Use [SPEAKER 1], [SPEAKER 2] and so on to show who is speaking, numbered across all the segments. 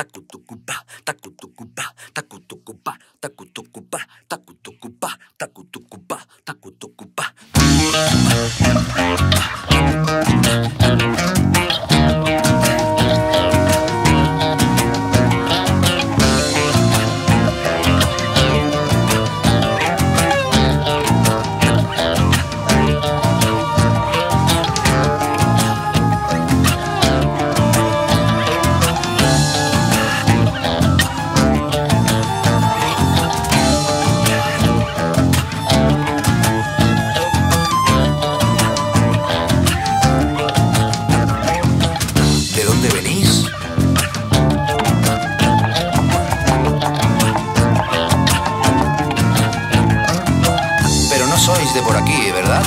[SPEAKER 1] takutukuba takutukuba takutukuba takutukuba takutukuba takutukuba takutukuba. Sois de por aquí, ¿verdad?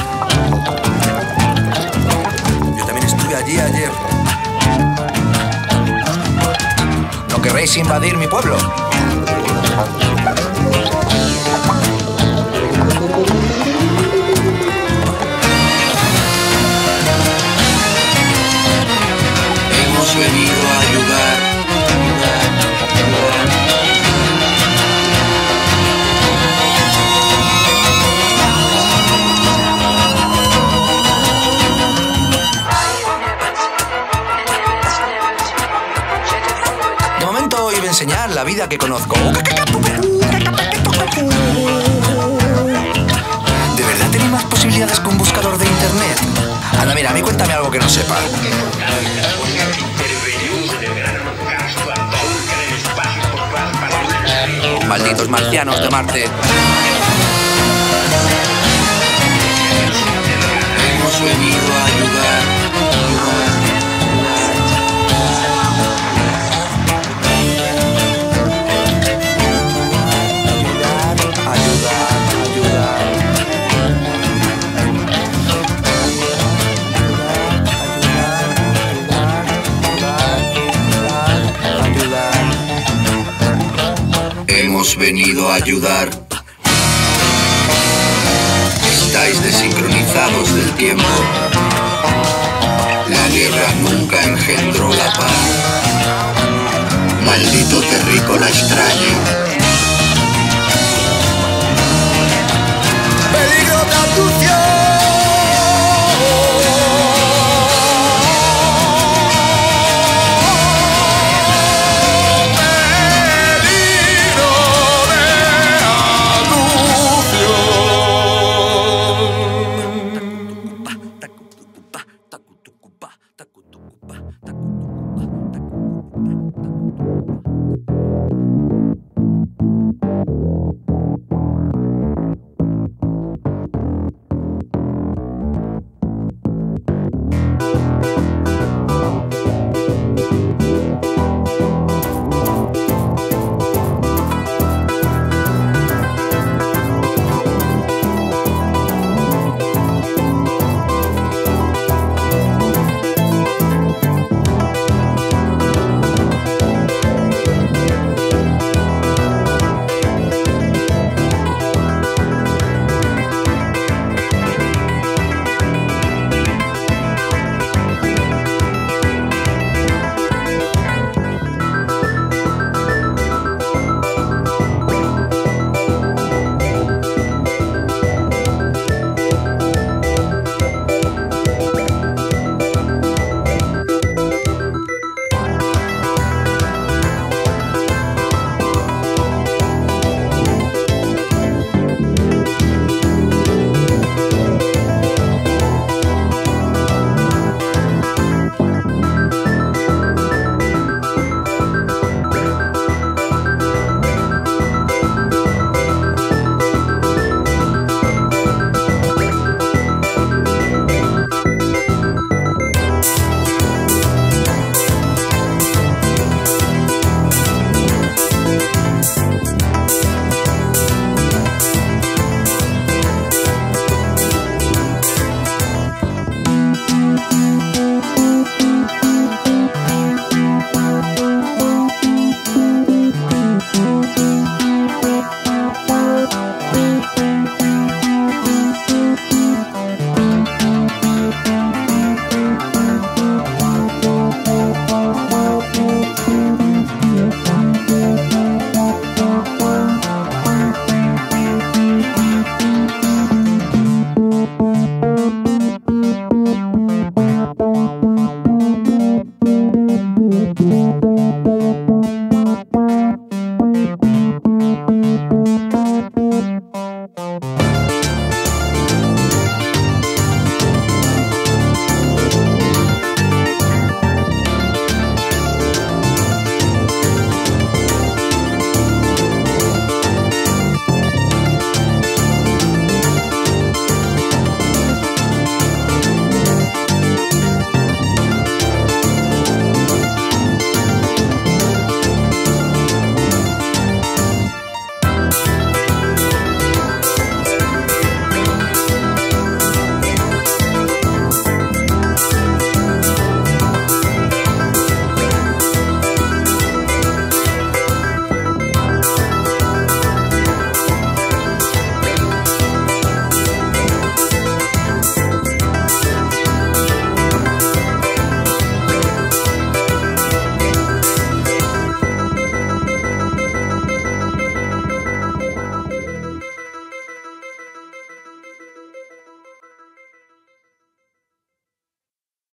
[SPEAKER 1] Yo también estuve allí ayer. ¿No querréis invadir mi pueblo?
[SPEAKER 2] Hemos venido a ayudar.
[SPEAKER 1] La vida que conozco. ¿De verdad tenéis más posibilidades que un buscador de internet? Anda, mira, a mí cuéntame algo que no sepa. Malditos marcianos de Marte.
[SPEAKER 2] Hemos venido a ayudar. Venido a ayudar. Estáis desincronizados del tiempo. La guerra nunca engendró la paz. Maldito terrícola extraño. Música